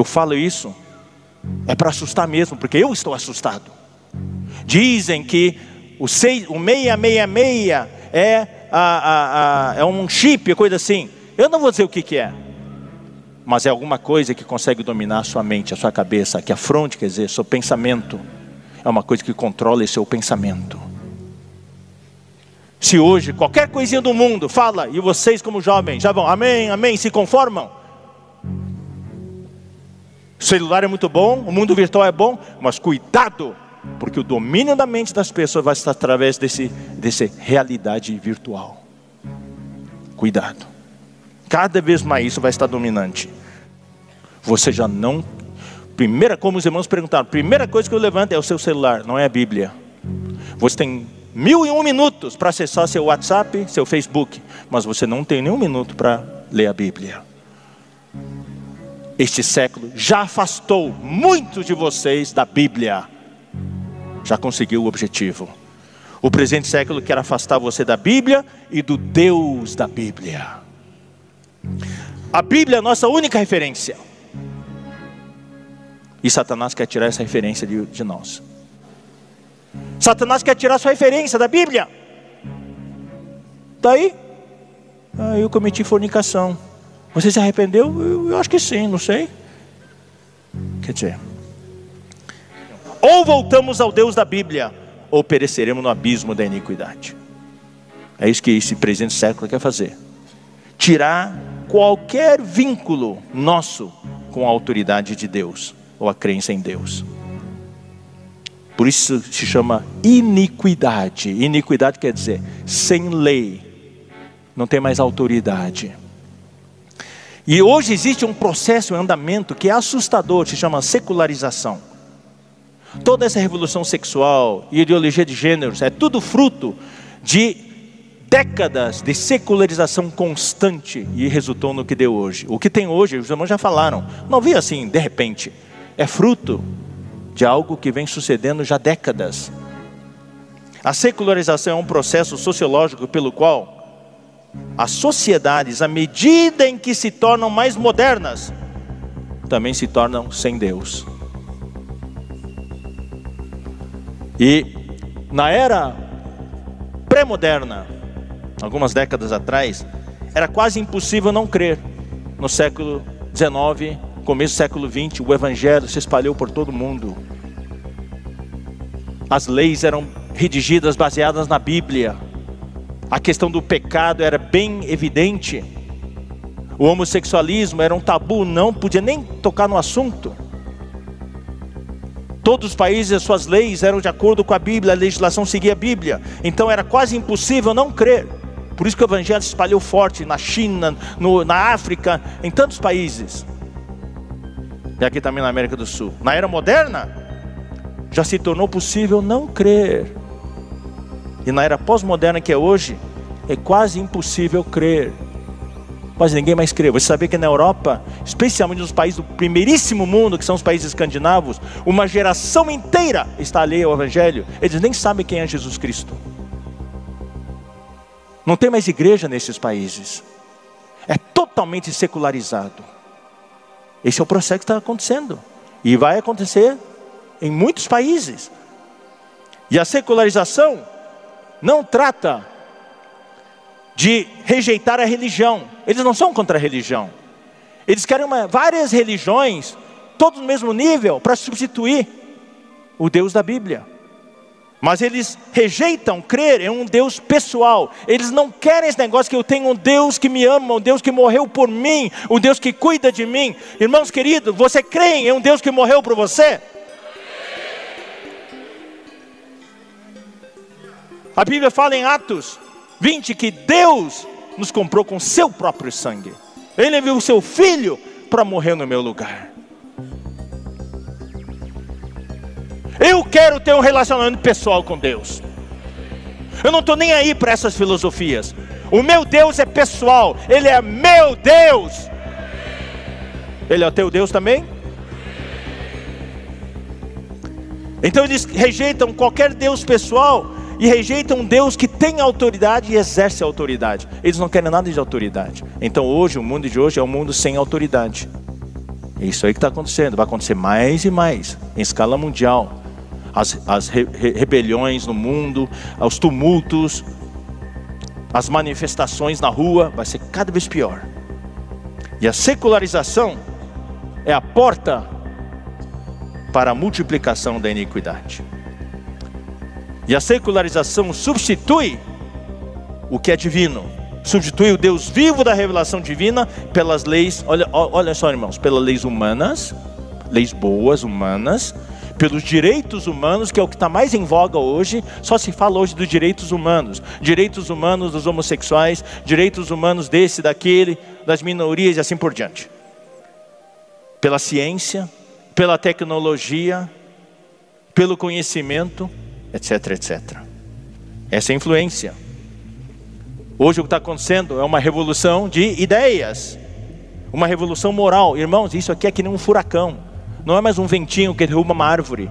Eu falo isso é para assustar mesmo, porque eu estou assustado. Dizem que o, o 666 é, a, a, a, é um chip, coisa assim. Eu não vou dizer o que, que é, mas é alguma coisa que consegue dominar a sua mente, a sua cabeça, que afronte, quer dizer, seu pensamento. É uma coisa que controla seu pensamento. Se hoje qualquer coisinha do mundo fala, e vocês como jovens já vão, amém, amém, se conformam. O celular é muito bom, o mundo virtual é bom, mas cuidado, porque o domínio da mente das pessoas vai estar através desse, desse realidade virtual. Cuidado. Cada vez mais isso vai estar dominante. Você já não. Primeira, como os irmãos perguntaram, primeira coisa que eu levanto é o seu celular, não é a Bíblia. Você tem mil e um minutos para acessar seu WhatsApp, seu Facebook, mas você não tem nenhum minuto para ler a Bíblia. Este século já afastou muitos de vocês da Bíblia. Já conseguiu o objetivo. O presente século quer afastar você da Bíblia e do Deus da Bíblia. A Bíblia é a nossa única referência. E Satanás quer tirar essa referência de, de nós. Satanás quer tirar sua referência da Bíblia. Daí, ah, eu cometi fornicação. Você se arrependeu? Eu, eu acho que sim, não sei. Quer dizer, ou voltamos ao Deus da Bíblia, ou pereceremos no abismo da iniquidade. É isso que esse presente século quer fazer: tirar qualquer vínculo nosso com a autoridade de Deus ou a crença em Deus. Por isso se chama iniquidade. Iniquidade quer dizer sem lei, não tem mais autoridade. E hoje existe um processo em andamento que é assustador, se chama secularização. Toda essa revolução sexual e ideologia de gêneros é tudo fruto de décadas de secularização constante e resultou no que deu hoje. O que tem hoje, os irmãos já falaram, não vi assim de repente, é fruto de algo que vem sucedendo já décadas. A secularização é um processo sociológico pelo qual as sociedades, à medida em que se tornam mais modernas, também se tornam sem Deus. E na era pré-moderna, algumas décadas atrás, era quase impossível não crer. No século XIX, começo do século XX, o evangelho se espalhou por todo o mundo. As leis eram redigidas baseadas na Bíblia. A questão do pecado era bem evidente. O homossexualismo era um tabu, não podia nem tocar no assunto. Todos os países, as suas leis eram de acordo com a Bíblia, a legislação seguia a Bíblia. Então era quase impossível não crer. Por isso que o Evangelho se espalhou forte na China, no, na África, em tantos países e aqui também na América do Sul. Na era moderna, já se tornou possível não crer. E na era pós-moderna que é hoje, é quase impossível crer. Quase ninguém mais crê. Você sabia que na Europa, especialmente nos países do primeiríssimo mundo, que são os países escandinavos, uma geração inteira está alheia ao Evangelho. Eles nem sabem quem é Jesus Cristo. Não tem mais igreja nesses países. É totalmente secularizado. Esse é o processo que está acontecendo. E vai acontecer em muitos países. E a secularização não trata de rejeitar a religião. Eles não são contra a religião. Eles querem uma, várias religiões, todos no mesmo nível, para substituir o Deus da Bíblia. Mas eles rejeitam crer em um Deus pessoal. Eles não querem esse negócio que eu tenho um Deus que me ama, um Deus que morreu por mim, um Deus que cuida de mim. Irmãos queridos, você crê em um Deus que morreu por você? A Bíblia fala em Atos 20 que Deus nos comprou com seu próprio sangue. Ele enviou o seu filho para morrer no meu lugar. Eu quero ter um relacionamento pessoal com Deus. Eu não estou nem aí para essas filosofias. O meu Deus é pessoal, Ele é meu Deus. Ele é o teu Deus também? Então eles rejeitam qualquer Deus pessoal e rejeitam um Deus que tem autoridade e exerce autoridade. Eles não querem nada de autoridade. Então hoje, o mundo de hoje é um mundo sem autoridade. É isso aí que está acontecendo. Vai acontecer mais e mais, em escala mundial. As, as re, re, rebeliões no mundo, os tumultos, as manifestações na rua, vai ser cada vez pior. E a secularização é a porta para a multiplicação da iniquidade. E a secularização substitui o que é divino, substitui o Deus vivo da revelação divina pelas leis, olha, olha só, irmãos, pelas leis humanas, leis boas, humanas, pelos direitos humanos, que é o que está mais em voga hoje, só se fala hoje dos direitos humanos, direitos humanos dos homossexuais, direitos humanos desse, daquele, das minorias e assim por diante. Pela ciência, pela tecnologia, pelo conhecimento, etc, etc. Essa é a influência. Hoje o que está acontecendo é uma revolução de ideias, uma revolução moral. Irmãos, isso aqui é que nem um furacão. Não é mais um ventinho que derruba uma árvore.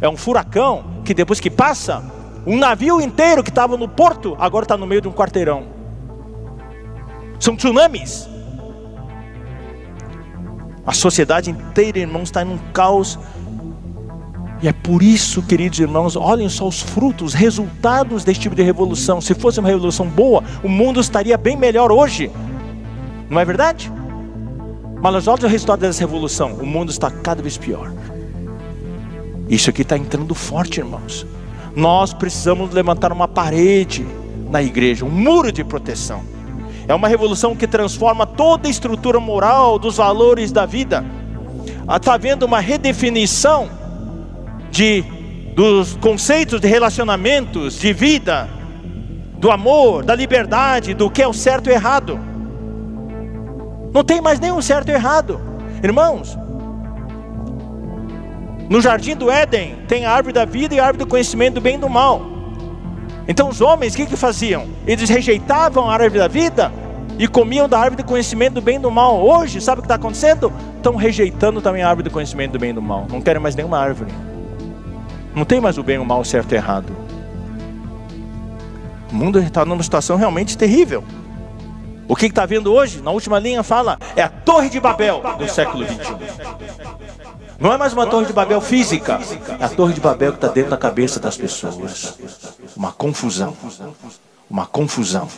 É um furacão que depois que passa, um navio inteiro que estava no porto, agora está no meio de um quarteirão. São tsunamis. A sociedade inteira, irmãos, está em um caos. E é por isso, queridos irmãos, olhem só os frutos, os resultados desse tipo de revolução. Se fosse uma revolução boa, o mundo estaria bem melhor hoje. Não é verdade? Mas olha o resultado dessa revolução: o mundo está cada vez pior. Isso aqui está entrando forte, irmãos. Nós precisamos levantar uma parede na igreja, um muro de proteção. É uma revolução que transforma toda a estrutura moral dos valores da vida. Está havendo uma redefinição de, dos conceitos de relacionamentos, de vida, do amor, da liberdade, do que é o certo e errado. Não tem mais nenhum certo e errado. Irmãos, no jardim do Éden tem a árvore da vida e a árvore do conhecimento do bem e do mal. Então os homens o que, que faziam? Eles rejeitavam a árvore da vida e comiam da árvore do conhecimento do bem e do mal. Hoje, sabe o que está acontecendo? Estão rejeitando também a árvore do conhecimento do bem e do mal. Não querem mais nenhuma árvore. Não tem mais o bem o mal, o certo e errado. O mundo está numa situação realmente terrível. O que está vendo hoje? Na última linha fala, é a Torre de Babel do século 21. Não é mais uma Torre de Babel física, é a Torre de Babel que está dentro da cabeça das pessoas. Uma confusão. Uma confusão.